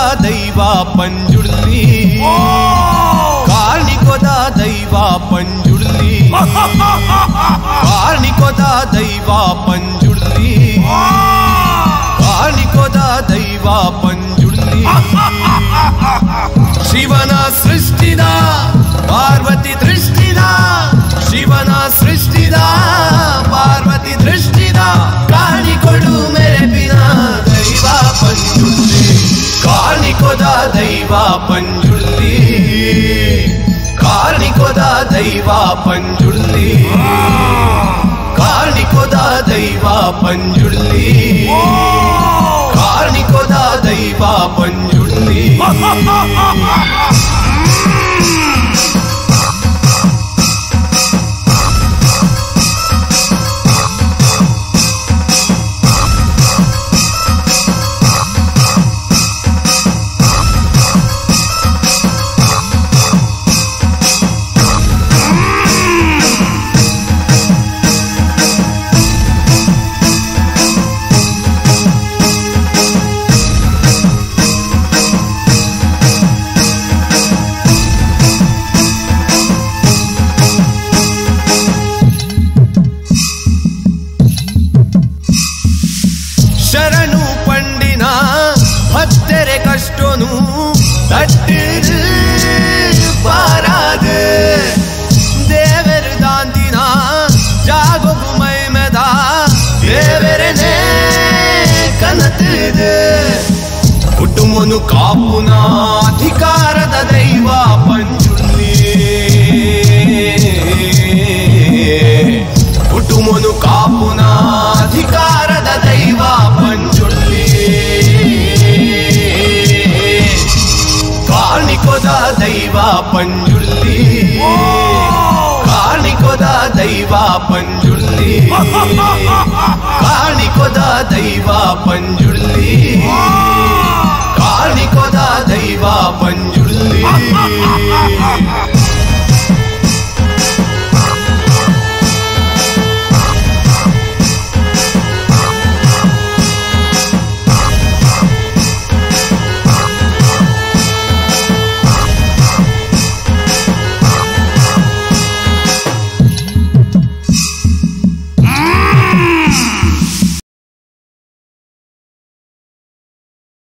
ದೈವ ಪಂಜುಳ್ಳಿ ಕಾಣಿಕೊದ ದೈವ ಪಂಜುಳ್ಳಿ ಕಾಣಿಕೊದ ದೈವ ಪಂಜುಳ್ಳಿ ಕಾಣಿಕೊದ ದೈವ ಪಂಜುಳ್ಳಿ ಶಿವನ ಸೃಷ್ಟಿದ ಪಾರ್ವತಿ ದೃಷ್ಟಿದ దైవా పంజుల్లి కార్ణికోదా దైవా పంజుల్లి కార్ణికోదా దైవా పంజుల్లి కార్ణికోదా దైవా పంజుల్లి ಬೇರೆ ಕಷ್ಟನು ತಟ್ಟಿರು ಬಾರಾದ ದೇವರು ದಾಂದಿನ ಜಾಗಕು ಮೈ ಮೆದ ದೇವರನೇ ಕನತಿದೆ ಕುಟುಂಬನು ಕಾಪುನ ಅಧಿಕಾರದ ದೈವ ಪಂಚ ಕಾಣಿಕೊದ ದೈವ ಪಂಜುಳ್ಳಿ ಕಾಣಿಕೊದ ದೈವ ಪಂಜುಳ್ಳಿ ಕಾಣಿಕೊದ ದೈವ ಪಂಜುಳ್ಳಿ